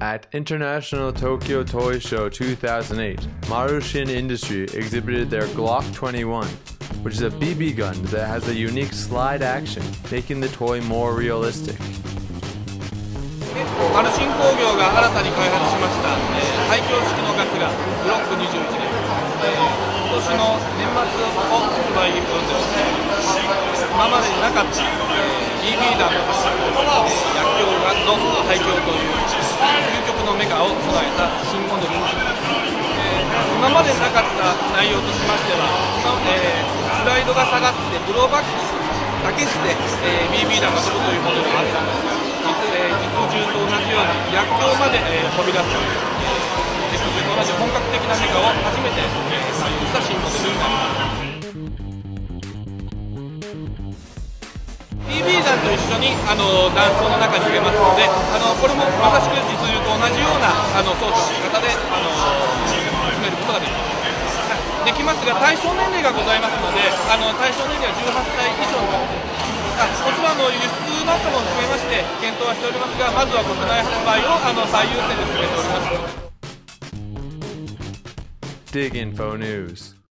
At International Tokyo Toy Show 2008, Marushin Industry exhibited their Glock 21, which is a BB gun that has a unique slide action, making the toy more realistic. マルシン工業が新たに開発しました、えー、対向式のガスがブロック21です、えー、今年の年末を発売予定です今までになかった、 BB 弾の、えー、薬莢がの対響という究極のメカを備えた新モデルです、えー、今までなかった内容としましては、えー、スライドが下がってブローバックだけして、えー、BB 弾が飛ぶというモデルがあったんですが実えー、実銃と同じように薬莢まで、えー、飛び出すという、えー、実銃と同じ本格的なメカを初めて、えー、採用した新モデルになります BB 弾と一緒にあの弾倉の中に入れますのであのこれもまさしく実銃と同じようなあの操作の仕方であの進めることができます。できますが対象年齢がございますのであの対象年齢は18歳以上になってあもちろんの輸出なんかも含めまして検討はしておりますがまずは国内販売をあの最優先で進めております。Dig Info News.